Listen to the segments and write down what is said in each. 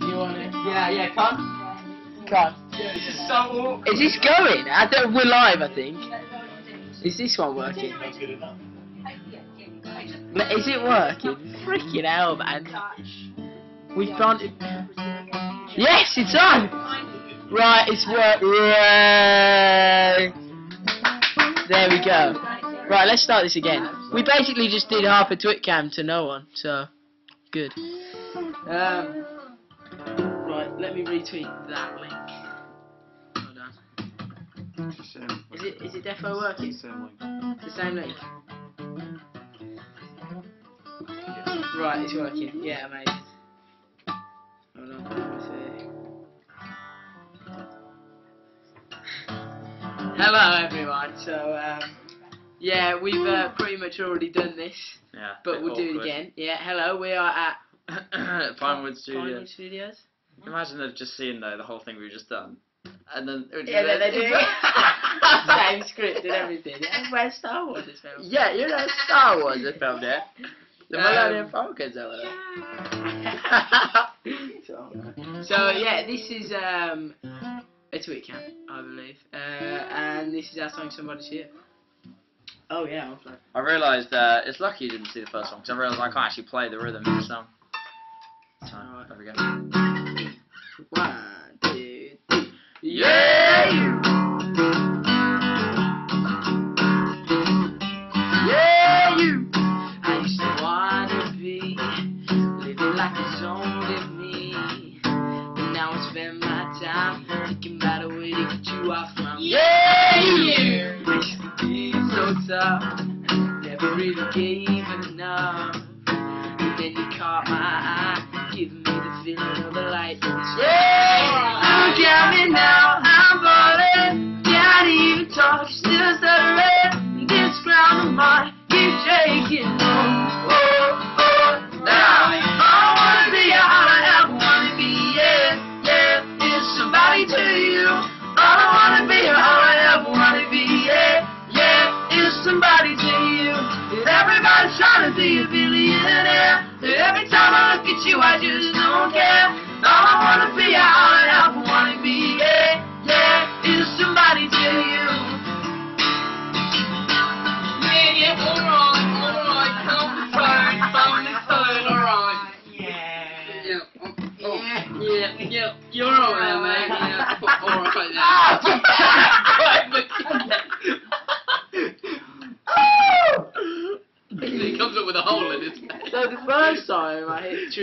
You want it? Yeah, yeah, come. Come. This is so awkward. Is this going? I don't, we're live, I think. Is this one working? Is it working? Freaking hell, man. We've gone. Yes, it's on! Right, it's work. Right. There we go. Right, let's start this again. We basically just did half a Twitcam to no one, so good. Um, right, let me retweet that link. Hold on. Is it is it defo working? The same link. Right, it's working. Yeah, amazing. Hold on, let me see. Hello everyone. So um, yeah, we've uh, pretty much already done this, Yeah. but we'll do it again. Yeah, hello. We are at. Pinewood Studios. Pinewood Studios. Imagine they've just seen though the whole thing we've just done, and then it would Yeah, they, they do. yeah, Same script and everything. Yeah, where Star Wars is filmed. Yeah, you know Star Wars is filmed there. The Um, Millennium Falcons over there. so, so yeah, this is um a tweet cam, I believe, uh, and this is our song "Somebody's Here." Oh yeah, I'll play. I realised uh, it's lucky you didn't see the first one because I realised I can't actually play the rhythm in the song. So there we go. One, two, three. Yeah! Yeah, you! I used to wanna be living like it's only me, but now I spend my time thinking about a way to get you off my Yeah, you! I used to be so tough, never really gave enough. And then you caught my eye, giving me the feeling of the light. Yeah! I'm coming now, I'm falling. Can't even talk, still stuttering. This ground of mine keeps shaking. Time I look at you, I just don't care. All I wanna be, all I ever wanna be. Yeah, yeah. Is somebody to you? Yeah, yeah. Alright, alright. Come phone, phone, phone. Alright. Yeah. Oh, oh. Yeah. Yeah. Yeah. You're alright, mate. Yeah. Alright. He comes up with a hole in his head. So the first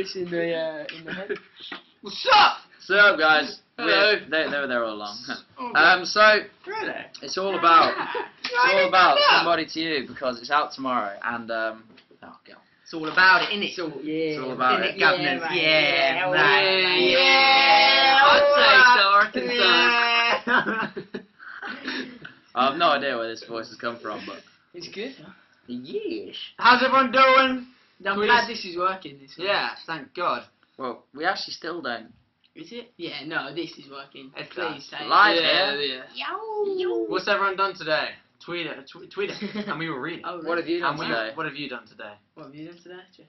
time I hit Tris in the uh, in the head. What's up? So up, guys? Hello. They, they were there all along. Oh, um, so Really? it's all about it's all about somebody to you because it's out tomorrow and um, oh god, It's all about it, innit? It's all, yeah. it's all about Innit, it. governors? right. Yeah, Yeah, right. yeah, yeah. I'd say so, Arkansas. I have no idea where this voice has come from, but It's good. Huh? yes. How's everyone doing? I'm Please. glad this is working. This one. Yeah, thank God. Well, we actually still don't. Is it? Yeah. No, this is working. It's Please done. say. it. Live yeah, here. yeah. What's everyone done today? Tweet it, tw- tweet it, and we will read it. Oh, What have you done and we, today? what have you done today? What have you done today, Jess?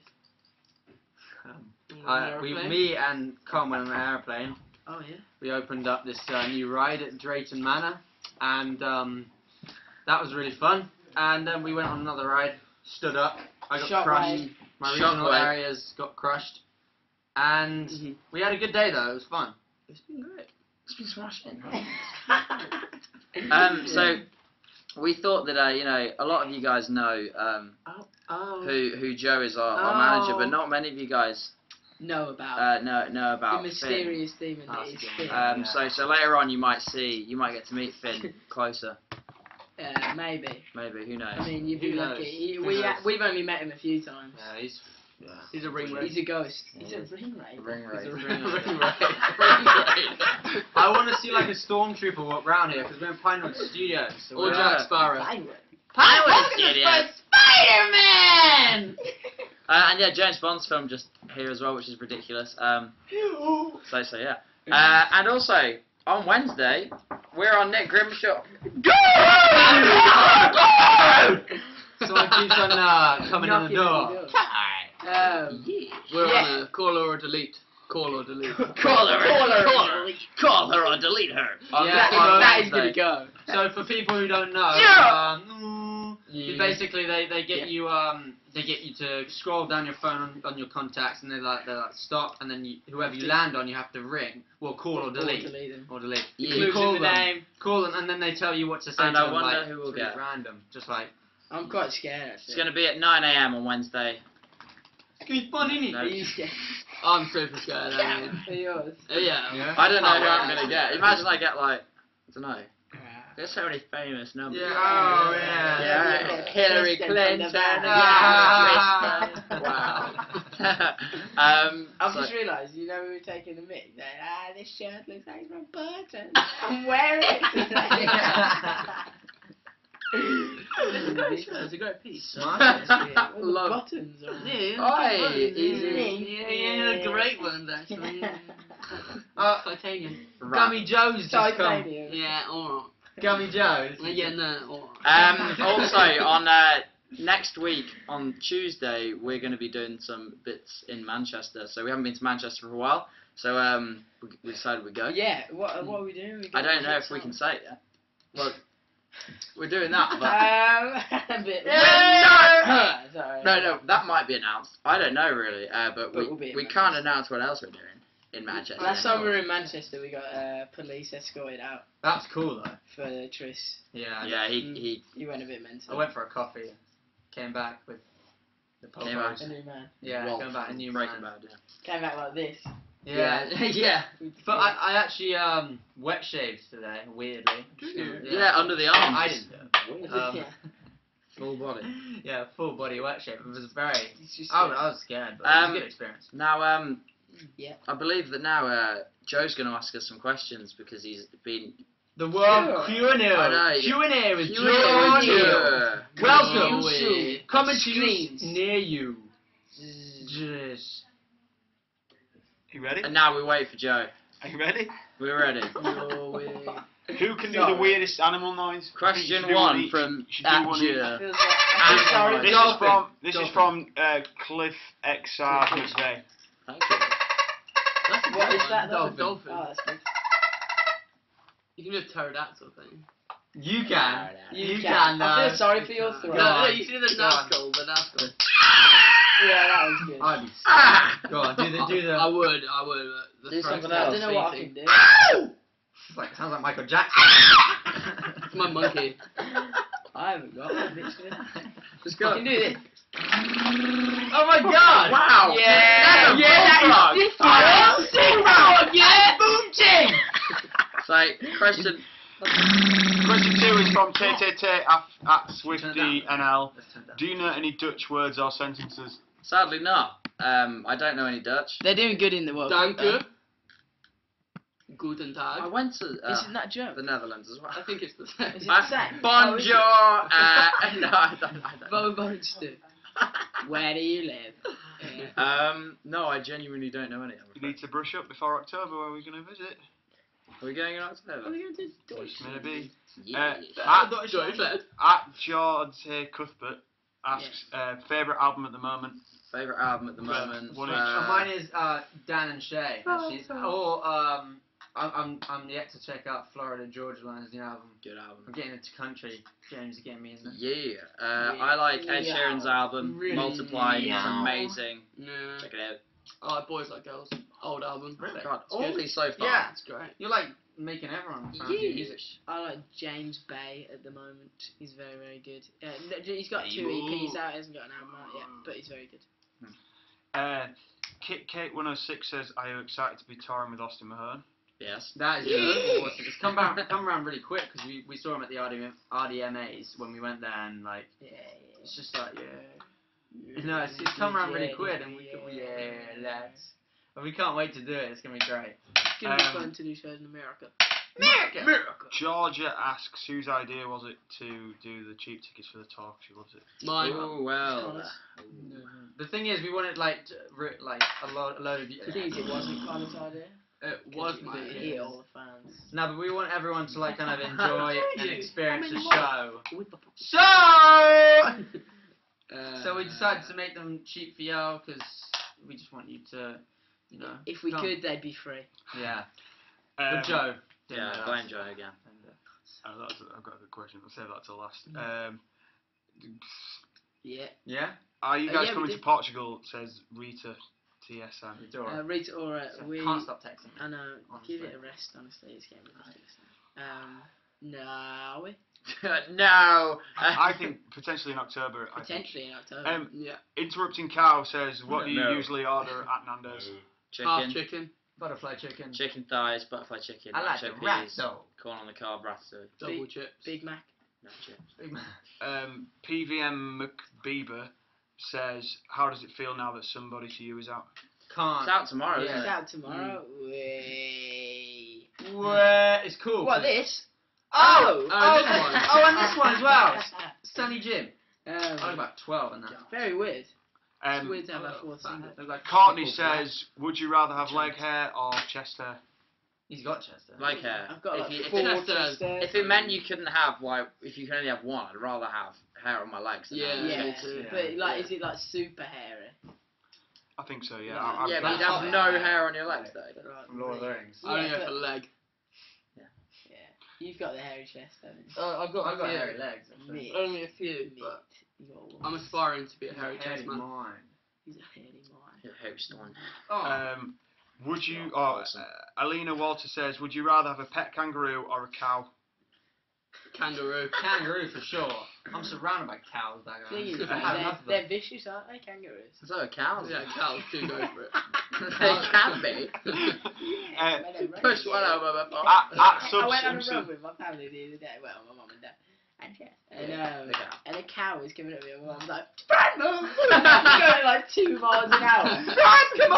Um, uh, we, me and Con went on an airplane. Oh yeah. We opened up this uh, new ride at Drayton Manor, and um, that was really fun. And then we went on another ride, stood up. I got crushed. Shockwave. My regional Shockwave. areas got crushed, and Mhm. we had a good day though. It was fun. It's been great. It's been smashing. Um, so we thought that uh, you know a lot of you guys know um, Oh. Oh. who who Joe is our, our manager, Oh. but not many of you guys Know about uh, know know about the Finn. mysterious demon that That's is. Finn. Um, Yeah. so so later on you might see you might get to meet Finn closer, Uh, maybe. maybe who knows. I mean, you'd be Who lucky. He- we knows? we've only met him a few times. Yeah, he's yeah. He's a ring He's a ghost. He's a ring ray. Ring He's a raid. ring Ring raid. raid. I want to see like a stormtrooper walk around here because we're in Pinewood Studios. So Or we're- Jack Sparrow. Pinewood Studios. Spider-Man! Uh, and yeah, James Bond's film just here as well, which is ridiculous. Um, so so yeah. Uh, and also on Wednesday we're on Nick Grimshaw. Someone keeps on uh, coming in the Knocking door. Um, We're Yeah. on a call or delete. Call or delete. Call her, Call her. call her, call her or delete her. Yeah, that, that is gonna go. So for people who don't know, Yeah. um, Yeah. basically they, they get Yeah. you um they get you to scroll down your phone on, on your contacts and they like they like stop and then you, whoever you land on you have to ring well call or delete Or delete them. or delete Yeah. you Includes call in them the name. call them and then they tell you what to say And to I them wonder like who will get. random just like I'm quite scared actually. It's going to be at 9 a.m. on Wednesday. it's gonna be fun isn't it No. Are you scared? I'm super scared. I mean, Are yours? yeah. Yeah. I don't know who Oh, I'm going to get. Imagine I get like, I don't know. There's so many famous numbers. Yeah. Oh, yeah. Yeah. Hillary Clinton. from Nevada. Ah. wow. um, I've so- just realised, you know, we were taking the mic. That, ah, this shirt looks like my button. I'm wearing it. It's a great shirt. It's a great piece. Smart. Love- buttons are on. Yeah, Oi, buttons, easy. Yeah, yeah, yeah, great one actually. Uh, Titanium. Gummy Joe's just come. Yeah, alright. Gummy Joe's. Yeah, no, alright. Um, also, on uh, next week, on Tuesday, we're going to be doing some bits in Manchester. So we haven't been to Manchester for a while. So um, we, we decided we'd go. Yeah, what, what are we doing? We I don't know if we can say it yet. Well, we're doing that. But Um, a bit. Yeah. Sorry. no, no, that might be announced. I don't know really. Uh, but, But we, we'll we can't announce what else we're doing in Manchester. Last time we were in Manchester, we got uh, police escorted out That's cool though. for Tris. Yeah. Yeah, he Mm. he You went a bit mental. I went for a coffee. Came back with the Came back. popos. a new man. Yeah, Rolf came back a new Breaking man. Bad. Yeah. Came back like this. Yeah, yeah. But I, I actually um wet shaved today, weirdly. you? Yeah. under the arms. I didn't do it. Um, yeah. Full body. yeah, full body wet shave. It was very. It's just I, was- I was scared, but it was Um, a good experience. Now, um, Yeah. I believe that now uh, Joe's going to ask us some questions because he's been The world Q and I know. A. Q and A with Q&A Joe with Welcome. Q&A. Coming to Screens. you near you. Just. You ready? And now we wait for Joe. Are you ready? We're ready. Who can do Sorry. the weirdest animal noise? Question You should do one each. from You should do one each. Adja. Feels like, I sorry This is from this is from uh, Cliff XR today. Thank you. That's a What good is one. that? though? Dolphin. Dolphin. Oh, that's good. You can do a pterodactyl thing. You can. You, You can. can. I uh, feel sorry for your throat. No, no, you can do the Go on. Nazgul, the Nazgul. Yeah, that was good. I'd be Ah! Go on, do the do the. I would, I would. But the Do throat something thing, I else. don't know what I can do. It's like sounds like Michael Jackson. It's my monkey. I haven't got one, literally. Just I go. can do this. Oh my god! Wow. Yeah, That's a yeah, bullfrog. that is different. Bullfrog, yeah, boom ching. So, question. Question two is from TTT at, at Swifty NL. Let's turn that. Do you know any Dutch words or sentences? Sadly, not. Um, I don't know any Dutch. They're doing good in the world. Danke. Uh, Guten I went to uh, Isn't that German? the Netherlands as well. I think it's the same. Is it the same? Bonjour. Oh, uh, no, I don't. I don't. Wo wohnst du? it? Where do you live? Um, no, I genuinely don't know any. I'm You afraid. need to brush up before October where are we're going to visit. Are we going in What are October? we going to do? Deutsch. Maybe. Yeah. Uh, at, Deutschland. at George H. Cuthbert asks uh, favourite album at the moment. Favorite album at the moment. one each. uh, mine is uh, Dan and Shay. Actually, or um, I'm, I'm I'm yet to check out Florida Georgia Line's new album. good album. I'm getting into country. James is getting me in there. Yeah, uh, I like Ed Yeah. Sheeran's album, Really? Multiply. It's Yeah. amazing. No. Check it out. I like Boys Like Girls. Old album. God, It's all these so far. Yeah. It's great. You're like making everyone fan of music. I like James Bay at the moment. He's very, very good. Uh, he's got two EPs out. He hasn't got an album out yet, but he's very good. Uh, Kit Kate 106 says, Are you excited to be touring with Austin Mahone? Yes. That is awesome. It's come around, come around really quick because we, we saw him at the RDM, RDMAs when we went there and like Yeah, it's just like yeah. No, it's, it's come around really quick and we can, yeah, lads. And we can't wait to do it. It's gonna be great. It's going to Um, be fun to do shows in America. America. Georgia asks, Whose idea was it to do the cheap tickets for the talk? She loves it. Mine. Oh well. Honest. The thing is, we wanted like to, like a lot, a load of you. The thing is, it wasn't Connor's idea. It wasn't. you might it? hit all the fans. No, but we want everyone to like kind of enjoy and you? experience the How show. So, uh, so we decided to make them cheap for y'all because we just want you to You know. If we Come. could, they'd be free. Yeah. Um, But Joe. Yeah, didn't blame Joe again. oh, that's, I've got a good question. I'll save that till last. Mm. Um, Yeah. Yeah. are you Uh, guys yeah, coming to. Portugal? Says Rita TSM. It's alright. Uh, Rita Ora, we. Can't stop texting. I know. honestly. Give it a rest. Honestly, it's getting ridiculous. Um, no, are we? no. I think potentially in October. Potentially in October. Um, Yeah. Interrupting cow says, "What do you No. usually order at Nando's?" Chicken. Half chicken, chicken, Butterfly chicken. chicken thighs, butterfly chicken, I like the rat peas, though. corn on the cob, ratatouille, double Big- chips. Big Mac. no chips. Big man. Um, PVM McBeaver says, "How does it feel now that somebody to you is out?" Can't. It's out tomorrow, Yeah. isn't It's out tomorrow. Mm. Way. Where it's cool. What 'cause- this? Oh, Oh, oh, this one. oh, and this one as well. Sunny Jim. Um, Only about twelve and that. very weird. It's Um, weird to have a Oh, fourth fat single. head. Look like Courtney football player. says, "Would you rather have leg hair or chest hair?" he's got chest. hair. Like hair. I've got if, like you, if, four it, chest hairs. chest hairs. if it meant you couldn't have, why? If you can only have one, I'd rather have hair on my legs. Than Yeah. have Yeah, chest. Yeah. but like, Yeah. is it like super hairy? I think so. Yeah. Yeah. I, I, Yeah, but you'd have no bad. hair on your legs though. Right, From Lord of the right. Rings. I only Yeah, go for but- leg. Yeah, yeah. you've got the hairy chest, haven't you? Oh, I've got, I've got hairy legs. actually. Mate, Only a few, mate, but you got one. I'm aspiring to be a He's hairy chest man. mine. He's a hairy man. Your host one. Oh, um, would you? Oh, awesome. uh, Alina Walter says, "Would you rather have a pet kangaroo or a cow?" Kangaroo. kangaroo for sure. I'm surrounded by cows back Thing is, around. I they're, enough of they're vicious, aren't they, kangaroos? So cows. Yeah, cows do go for it. they can be. Uh, Push one over my butt. at, at I Sub went on a Simpson. run with my family the other day. Well, my mum and dad. And yeah, and, um, the and a cow was coming at me, and my mum was like, "Brad, no!" going like two miles an hour. Brad, come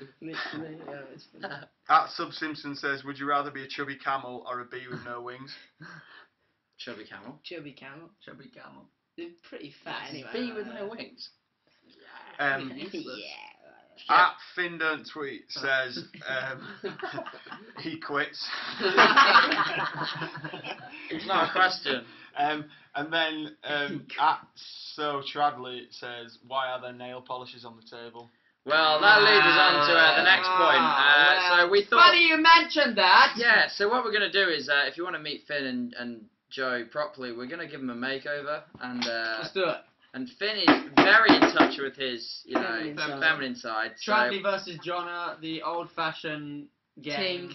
Literally, yeah, it's funny. At Sub Simpson says, "Would you rather be a chubby camel or a bee with no wings?" Chubby camel. Chubby camel. Chubby camel. They're pretty fat anyway. Bee with no wings. Um, yeah. At Finn don't tweet says um, he quits. It's not a question. Um, and then um, at So Tradley says, "Why are there nail polishes on the table?" Well, that leads us on to uh, the next point. Uh, so we thought. Funny you mentioned that. Yeah, so what we're going to do is, uh, if you want to meet Finn and, and Joe properly, we're going to give them a makeover. And uh, Let's do it. And Finn is very in touch with his, you know, Feminine feminine, side. side. So, Tradley versus Jonna, the old-fashioned game. Ting.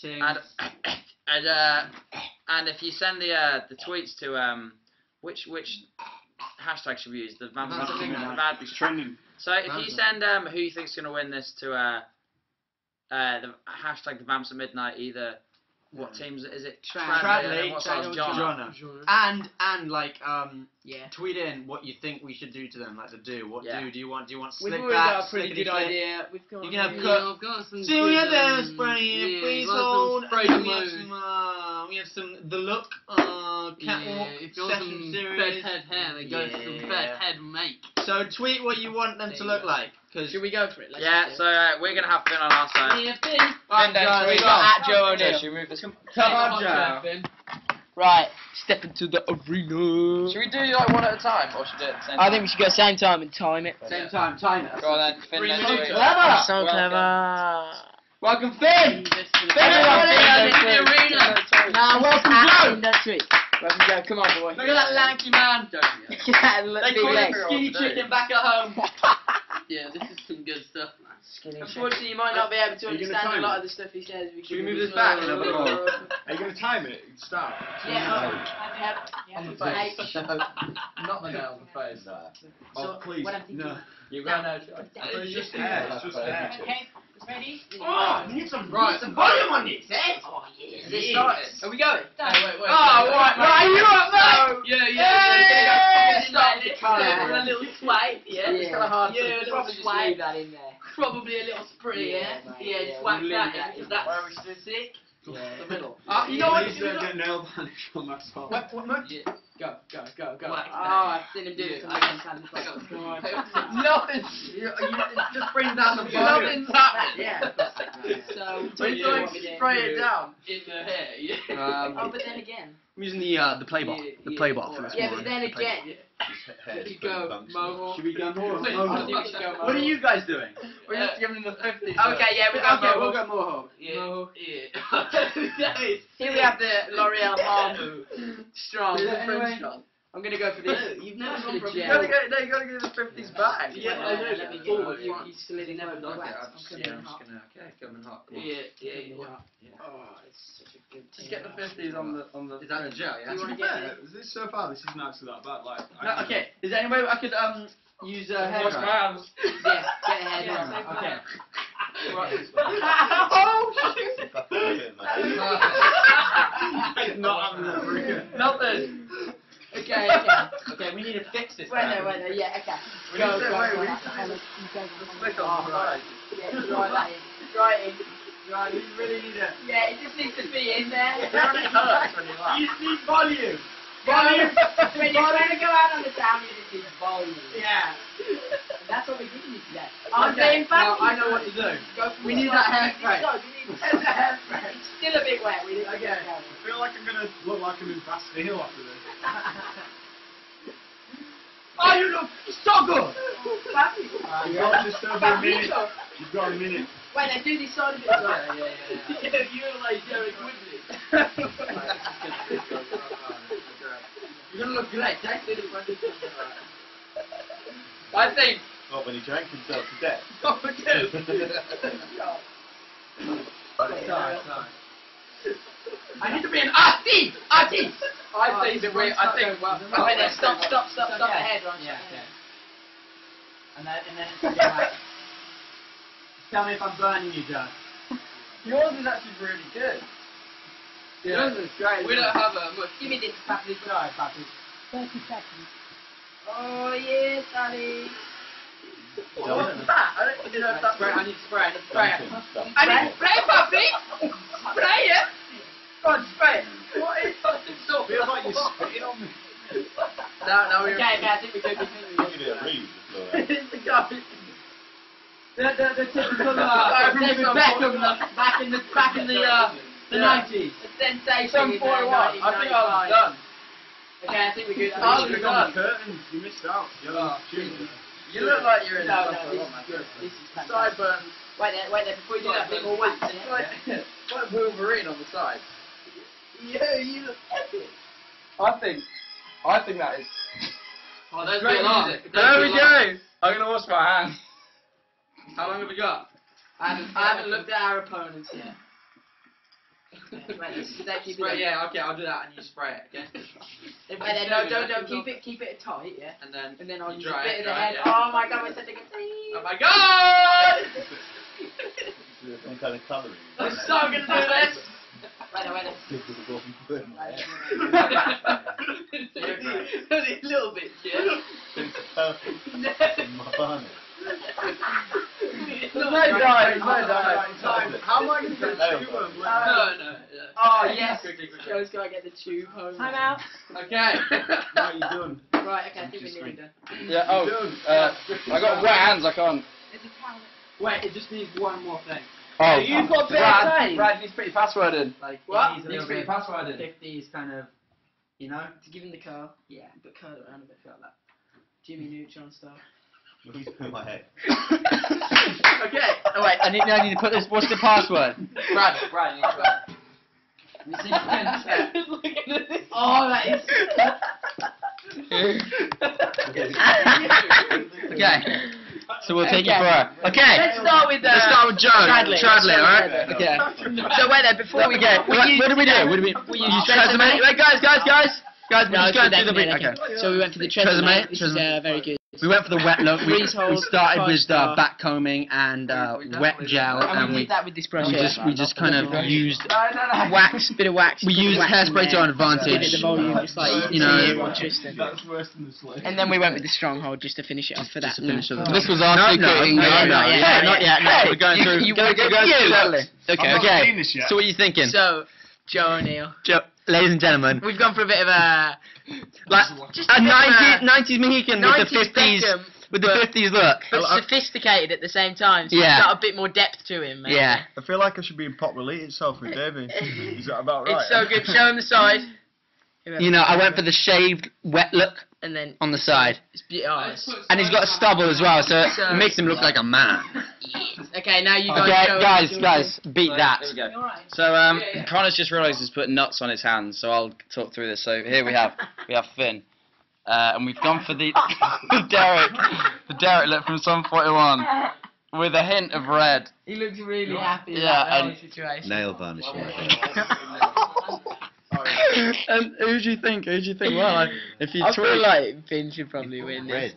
Ting. and and uh, and if you send the uh, the tweets to um, which which hashtag should we use? The Vamps Vamps at Midnight. Mad- It's trending. So if you send um, who you think's going to win this to uh, uh, the hashtag the Vamps at Midnight, either what teams is it? Trad- Tradley, and then Tradley, what's Tradley, ours, John? Jonna. Genre. And and like um Yeah. tweet in what you think we should do to them, like the do. What Yeah. do do you want? Do you want slick We've slick already back, got a pretty good flick? idea. We've got You can have cut- Yeah, I've got some Do good, you have um, spray yeah, please hold? spray And we have some uh, we have some the look uh catwalk Yeah, if you want session some series. bed head hair, then go for some Yeah. bed head make. So tweet what you want them to look like. Cause Should we go for it? Let's Yeah, do so uh, we're going to have Finn on our side. Yeah, Finn. Finn, Right, then, Joe, so we go. got at Joe O'Neill. Should we move this? Come Come Take on, a Joe. hot Finn. Right, step into the arena. Should we do like one at a time, or should we do it at the same time? I time? think we should go same time and time it. Same time, time it. Go on then, Finn. Three then, minutes. do. Clever. So Welcome. clever. Welcome, Finn. Everyone Everybody in the arena. Now, welcome, welcome Joe. Joe. That's it. Welcome Joe. Come on, boy. Look at that lanky man. yeah, look, They big call him legs. skinny What to do. chicken back at home. Yeah, this is some good stuff, man. Unfortunately, you might not be able to Are you gonna understand time a lot it? of the stuff he says. Should we move this back and have a go? Are you going to time it? Start. Yeah. Oh, yeah. yeah. On the Hey, face. Not the nail, the face. So, please, what I'm thinking. no. You got no It's just hair. It's just hair. Okay, ready? Oh, you need some right. Some volume on this, eh? Oh yeah. Is it started? Are we going? Wait, wait, wait. Oh, right, right, you up, mate? Yeah, Yeah, yeah, stop the yeah. car. A little sway, yeah. It's kind of hard Yeah, to a little probably just sway. leave that in there. Probably a little spray, Yeah, yeah. mate, Yeah, yeah, just whack we'll that leave that in, in. because Where we that's sick. Yeah. The middle. Uh, you know what? Please don't get nail varnish on that top. What, what, what? Yeah. Go, go, go, go. Whack Oh, that. I've seen him do it. I- many times I got- before. Nothing. You, you, just brings down the volume. Nothing's happening. Yeah. So, When tell you you like what we did. spray it down in the hair, yeah. Oh, Um, but then again, I'm using the uh, the play bar. Yeah, The yeah, play bar for this Yeah, one. but then The again, if you go mohawk. Should we go more? I think we should go What are you guys doing? We're just giving them the 50s. Okay, yeah, we'll go Okay, mohawk. we'll go mohawk. Yeah. Mohawk. Yeah. Here we have the L'Oreal Harmon Strong. Is it anyway? I'm gonna go for this. You've never for gone the for a You gel. gotta, go, no, you gotta give the 50s back. Yeah, I know. Let me get Oh, one. You, you- you slid in Never the done wax. it. I'm I'm just, yeah, I'm just gonna okay, coming hot. Come on. Yeah, yeah, Coming yeah. Oh, it's such a good Just get the 50s on the on the. Is that a gel? Yeah. Do you To wanna be get fair, this so far this isn't actually that bad. Like, No, can- okay. Is there any way I could um use a hair Wash my hands. Yeah, get ahead. Yeah, on that. Okay. It's not having a break. Nothing. Okay, okay. Okay, we need to fix this. Wait now. there, wait there. Yeah, okay. We Go, go, wait, go. we You need go, you go, you go. Click on the right. Yeah, dry that in. Dry it in. Right, we really need it. Yeah, it just needs to be in there. It only hurts when you laugh. You need volume. Volume. when you're trying to go out on the town, you just need volume. Yeah. That's what we're giving you today. I'm Okay, saying now fancy. I know what to do. Go for We need that hairspray. No, we need the hairspray. It's still a bit wet. We need to get it I feel like I'm gonna look like I'm in Bastille after this. Oh, you look so good. Fancy. Uh, you've got just over a minute. You've got a minute. Wait, now do this side of it. Yeah, yeah, yeah. Yeah, you're like Deryck Whibley. You're gonna look great. Take it. I think. Oh, when he drank himself to death. Oh, dude. Sorry, sorry. I need to be an artist. Artist. Oh, I think that we. I think. well. Oh, wait, there, stop, stop, stop, stop the Okay. head, right? Yeah, okay. And then, and then it's gonna like, tell me if I'm burning you, Joe. Yours is actually really good. Yours is great. We don't have a much. Give me this. Pappy, sorry, Pappy. Oh, yes, Daddy. What's that? I don't even know if that's. Spray, I need to spray. Let's spray it. I need spray, puppy. Spray it. Go on, spray. it. What is that? It feels like you're spitting on me. No, no, we're. Okay, okay, I think we could. We think we Give could. it a read. It's the guy. The, the, the typical Uh, uh, David David Beckham, Beckham uh, back in the back in the uh, the nineties. The sensation Some in boy uh, what? I think I was done. Okay, I think we could. I Oh, think we You've could. got the curtains. You missed out. You're Oh. You look like you're in No, no, this man? This is fantastic. Sideburns. Wait there, wait there. Before you do that, a bit more wax. It's like, it's like Wolverine on the side. Yeah, you look epic. I think. I think that is. Oh, there's Great music. There we go. I'm gonna wash my hands. How long have we got? I haven't, I haven't looked at our opponents yet. Okay, wait, this is Spray, yeah, okay, I'll do that and you spray it, okay? Wait there, no, don't, don't keep it, keep it tight, yeah. And then And then I'll you use a dry bit it, of the dry head. it, yeah. Oh my god, we're such a good team. Oh my god! Some kind of colouring. I'm so gonna do this. Wait there, wait there. Only a little bit, yeah. It's perfect. In my barnet. There's no dying. There's no dying. Time. How am I going to get No. two of them? No, no. Oh yes. Quickly, quickly. Joe's gotta get the tube home. Okay. Right, you're done. Right, okay, I think we're nearly done. Yeah. Oh. Uh, I got wet hands. I can't. Wait, it just needs one more thing. Oh, you've got better Brad, time. Brad needs to put your password in. Like What? it needs a to put your password in. Fifty is kind of, you know. To give him the car, Yeah. but curl it around a bit, like that. Jimmy Neutron style. He's in my head. Okay. Oh, wait. I need. I need to put this. What's the password? Brad, Brad, you need to. You see, you can- Looking at this. Oh, that is. okay. So we'll take Okay. it for her. Okay. Let's start with. Uh, Let's start with Joe. Tradley. Tradley, Let's alright? Okay. So wait there, before we go, we What, used what did we do? What did we? we You used Tresemme. Tresemme. Wait, guys, guys, guys, guys. We No, just going then- through the then, okay. Okay. So we went for the Tresemme, Tresemme. This is uh, very good. We went for the wet look. We, we started with uh, five-star. back combing and uh, wet gel, And and we we did that with this brush we just we just kind of used wax, bit of wax. we used wax in hairspray to our advantage. the volume, just like You know- you want Tristan. That's worse than the slave. And then we went with the stronghold just to finish it off for that. To finish no. This was our No, secret no, no, no, not yet, yeah, not not yet. yet. No, we're going through. you go- wanna go- go- go you, through that. Dudley. Okay, I've not okay. seen this yet. So what are you thinking, So, Joe O'Neill. Joe, ladies and gentlemen? We've gone for a bit of a Like just a bit of 90s, 90s Mohican with the 50s Beckham, with the but- 50s look. but sophisticated at the same time. So Yeah. he's got a bit more depth to him. Man. Yeah. I feel like I should be in Pop Relate itself with Davey. Is that about right? It's so good. Show him the side. You know, I went for the shaved, wet look and then on the side, it's beautiful. Oh, and he's got a stubble as well, so So- it makes him look like a man. okay, now you guys. Okay, show us guys, your- guys, beat Right, that. Here we go. Alright. So um, Yeah, yeah. Connor's just realised he's put nuts on his hands, so I'll talk through this. So here we have we have Finn, uh, and we've gone for the the Deryck the Deryck look from Sum 41 with a hint of red. He looks really happy Yeah, about the whole and- situation. Nail varnish. and who do you think? Who do you think? Well, I, if you I tweet feel like Finn should probably win this. Red.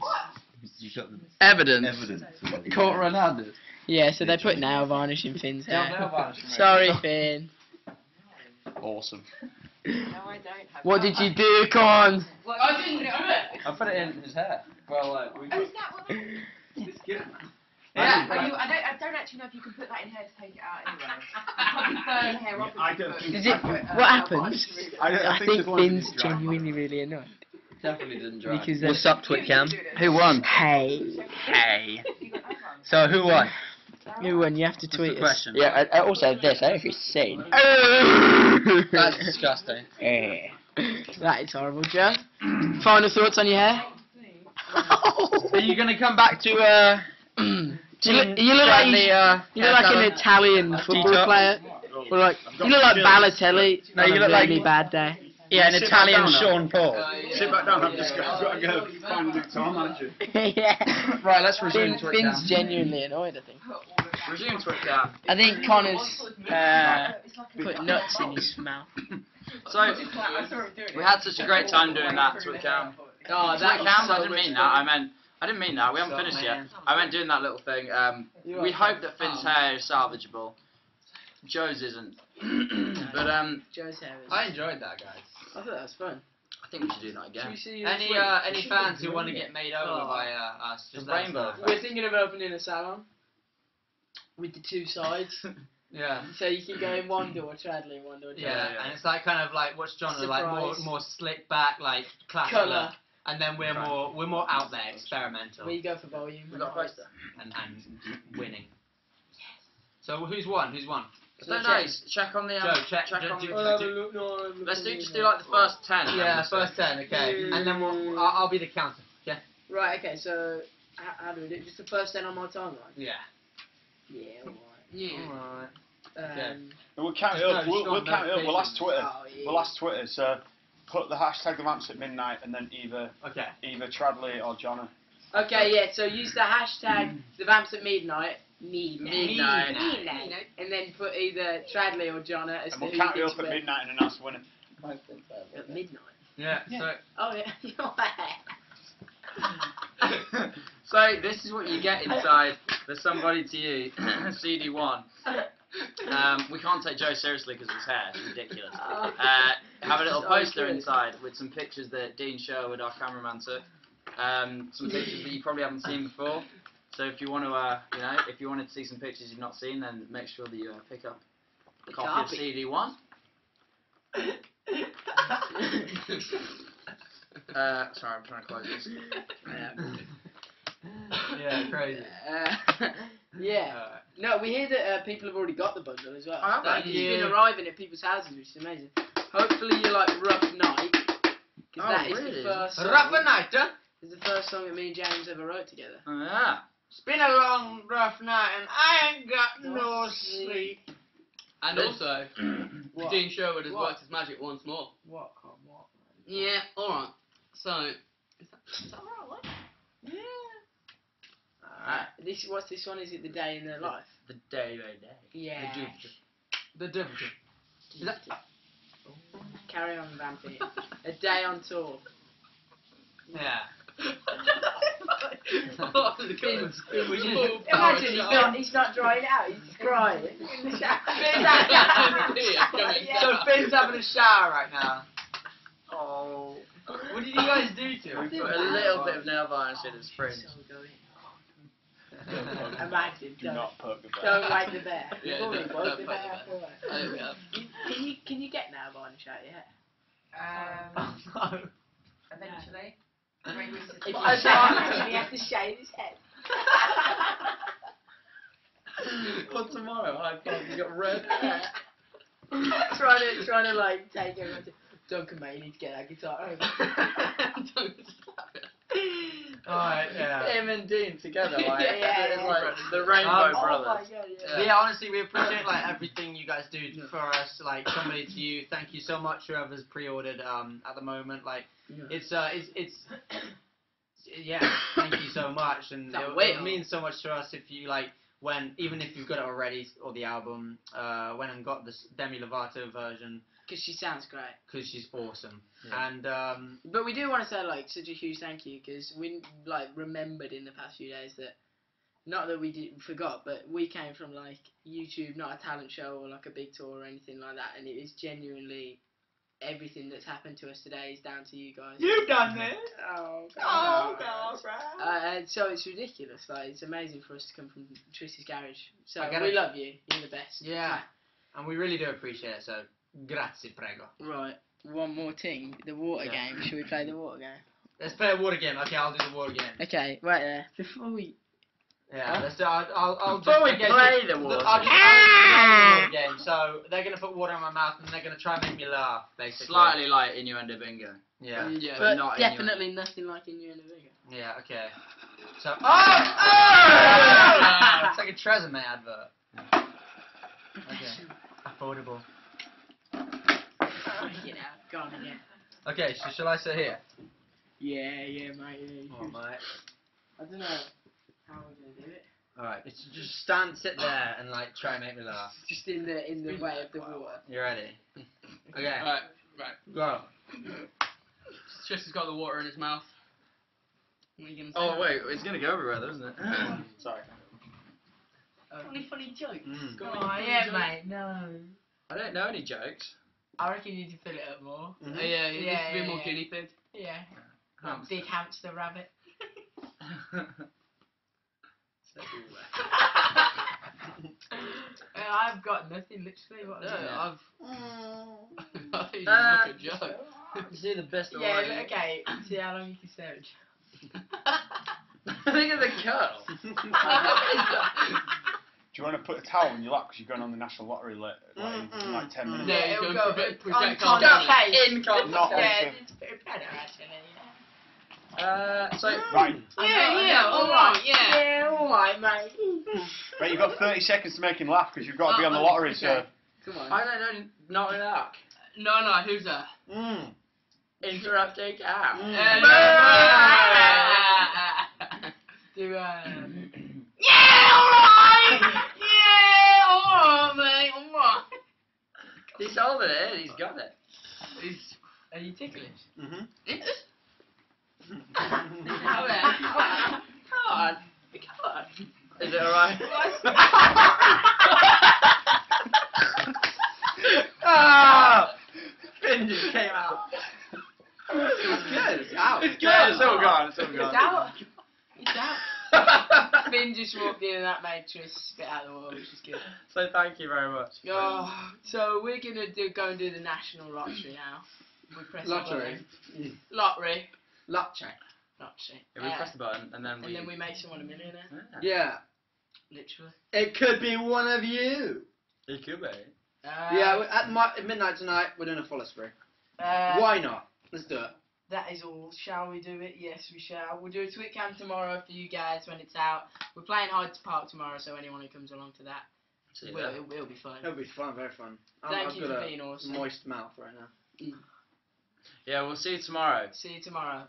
You got the evidence, evidence. of it. Caught red-handed. Yeah, so they put nail varnish in Finn's Yeah, hair. nail varnish in Sorry, Finn. Awesome. What did you do, Con? I didn't do it. I put it in his hair. Well, uh, we Oh, is that what that Yeah. Yeah, but you, I, don't, I don't actually know if you can put that in hair to take it out anyway. Probably burn hair off. I you don't put- think Does it, uh, what happens? I, I, think, think as Finn's it's dry. genuinely really annoyed. definitely didn't dry. Because What's then, up, Twitcam? Who won? hey, Hey. So who won? You won, you have to tweet the us. question? Yeah, I, I also have this. I don't know if you've seen. That's disgusting. Eh. That is horrible, Joe. Final thoughts on your hair? Are you gonna come back to uh? you look, you look like Bradley, you, uh, you look like an? Italian football Tito? player. Or like you look like Balotelli. No, on you a look like- really bad day. Yeah, an Italian back down Sean Paul. Sit back down. I've just got, I've got to go find the tour manager. yeah. Right, let's resume Finn, Twitcam. Finn's genuinely annoyed, I think. Resume Twitcam. I think Connor's uh, put nuts in his mouth. So we had such a great time doing that Twitcam. Oh, That cam, I didn't mean that. I meant I didn't mean that. We haven't finished yet. I meant doing that little thing. Um, we hope that Finn's hair is salvageable. Joe's isn't. but um, Joe's hair is. I enjoyed that, guys. I thought that was fun. I think we should do that again. Any uh, any fans who want to get made over by uh, us? Just The let us rainbow. know. We're thinking of opening a salon with the two sides. Yeah. so you can go in one door, Tradley, one door, Yeah, Tradley. and it's like kind of like what's John like more Surprise. more slick back, like classic Colour. look, and then we're more we're more out there, experimental, We go for volume. We got a poster. and and winning. Yes. So who's won? Who's won? So nice. Check on the um, Joe, check- check do- on do- the. I'll have a look, no, I'll have a Let's do the just do like the first ten. and then Yeah, we'll first ten, okay, and then we'll I'll, I'll be the counter. Yeah. Right, okay, so how, how do we do it? Just the first ten on my timeline? Yeah. Yeah, alright. Yeah. Alright. Um, Okay. We'll count it No, up. just We'll, go we'll count it up. We'll ask Twitter. oh, yeah. We'll ask Twitter. So put the hashtag the Vamps at midnight, and then either Okay. either Tradley or Jonna. Okay, yeah, so use the hashtag the vamps at midnight. Midnight. Midnight. Midnight. And then put either Tradley or Jonna as And we'll who count you it up at better. midnight and announce the winner. At midnight. Yeah. So Oh, yeah. so this is what you get inside the somebody to you CD1. Um, we can't take Joe seriously because his hair. It's ridiculous. Oh. Uh, have a little poster inside with some pictures that Dean Sherwood, our cameraman, took. Um, some pictures that you probably haven't seen before. So if you want to, uh, you know, if you wanted to see some pictures you've not seen, then make sure that you uh, pick up a copy, copy. of CD1. Uh, sorry, I'm trying to close this. yeah, crazy. Uh, yeah. Uh, No, we hear that uh, people have already got the bundle as well. Oh, have Like, they? it's been arriving at people's houses, which is amazing. Hopefully you like Rough Night. Because Oh, that is really? the first song. rough night, huh? It's the first song that me and James ever wrote together. Oh, yeah. It's been a long, rough night, and I ain't got no sleep. And Good. also, What? Dean Sherwood has What? worked his magic once more. What? Con, what? Yeah, alright. So, is that, is that alright? Uh, this what's this one? Is it the day in their life? The day by day. Yeah. The difference. Is that- Carry on, Vampy. a day on tour. Yeah. Oh, the Fins, It was Fins. full Imagine he's not, he's not drying out, he's just crying. In the shower. Yeah. So Finn's having a shower right now. Oh. What did you guys do to him? We put a little bit of nail varnish in his fringe. So go in. Imagine, Do don't, poke the bear. don't wake the bear. Yeah, You've don't- don't the poke bear the up, alright. I think we have. Can you, can you get nail varnish out of your hair? Um, eventually. Very recently. If you start, you have to shave his head. For tomorrow, I thought you got red. trying to, trying to like take everyone to Duncan, mate, you need to get that guitar over. Don't slap it. Alright, yeah. Him and Dean together, like, Yeah, yeah, it's yeah. like the Rainbow Um, Oh my Brothers. god, Yeah. yeah. honestly, we appreciate like everything you guys do for us. Like somebody to you, thank you so much. Whoever's pre-ordered um, at the moment, like Yeah. it's uh, it's it's yeah. Thank you so much, and it, it means so much to us if you like when even if you've got it already or the album, uh, went and got the Demi Lovato version Because she sounds great. because she's awesome. Yeah. And um, But we do want to say like such a huge thank you because we like remembered in the past few days that not that we did forgot, but we came from like YouTube, not a talent show or like a big tour or anything like that, and it is genuinely everything that's happened to us today is down to you guys. You've done it. Oh, Oh, God. God, Uh, and so it's ridiculous. Like it's amazing for us to come from Tris's garage. So I gotta- we love you. You're the best. yeah, and we really do appreciate it. So grazie, prego. Right. One more thing. The water Yeah. game. Should we play the water game? Let's play a water game. Okay, I'll do the water game. Okay. Right there. Before we Yeah, let's do. I'll, I'll, I'll Before just, we play so the water I'll just, I'll just play the water game. So they're gonna put water in my mouth and they're gonna try and make me laugh, basically. Slightly like innuendo bingo. Yeah. Mm, yeah. but not in definitely nothing like in you and the Vigor. Yeah. Okay. So. Oh! oh! it's like a Tresemme advert. Okay. Affordable. Get out. Go on again. Okay. So shall I sit here? Yeah, yeah, mate. Yeah, you Oh should. mate. I don't know how we're gonna do it. All right. It's just stand, sit there, and like try and make me laugh. Just in the in the way of the water. You ready? Okay. Alright, right. Go. Tris has got the water in his mouth. What are you gonna say? Oh wait, it's gonna go everywhere, though, isn't it? Sorry. Funny, funny joke. Mm. Go on, Oh yeah, joke. mate. No. I don't know any jokes. I reckon you need to fill it up more. Oh, yeah, he needs Yeah, to be yeah, more yeah. guinea pig. Yeah. Hamster. Big hamster rabbit. Uh, I've got nothing, literally. What Yeah, was it? I've. I think you Uh, look a joke. See the best of Yeah, what look, okay. See how long you can stare at each Look at the curl. Do you want to put a towel on your lap because you're going on the national lottery like, like, in like 10 minutes? Yeah, Yeah, it'll going go to pro- on projectile top damage. In. Not Yeah, like it's a bit better actually. Uh, so Right, Yeah, yeah, alright, yeah. Yeah, alright, mate. right, you've got 30 seconds to make him laugh because you've got to be on the lottery, so. Come on. I don't know, not enough. No, no, who's that? Mm. Interrupting cow. Mm. Uh, Do uh. yeah, alright! Yeah, alright, mate, alright. He's holding it. He's got it. He's- Are you ticklish? Mhm. Come. Come on. Come on. Is it alright? Ah! Finn just came out. It's good. It's out. It's good. It's all gone. It's all It's gone. out. It's out. Finn just walked in and that made Tris spit out the water, which is good. so thank you very much. Oh, so we're gonna do go and do the national lottery now. We press the Lottery. button. Lottery. Luck check. Lottery. Yeah, we Uh, press the button and then we. and then we make someone a millionaire. Yeah. Yeah. Literally. It could be one of you. It could be. Uh, yeah, we- at, mi- at midnight tonight, we're doing a follow spree. uh, Why not? Let's do it. That is all. Shall we do it? Yes, we shall. We'll do a tweet cam tomorrow for you guys when it's out. We're playing Hyde to Park tomorrow, so anyone who comes along to that, See will, it'll, it'll be fun. It'll be fun, very fun. I'm- Thank I've you got for a being awesome. moist mouth right now. Yeah, we'll see you tomorrow. See you tomorrow.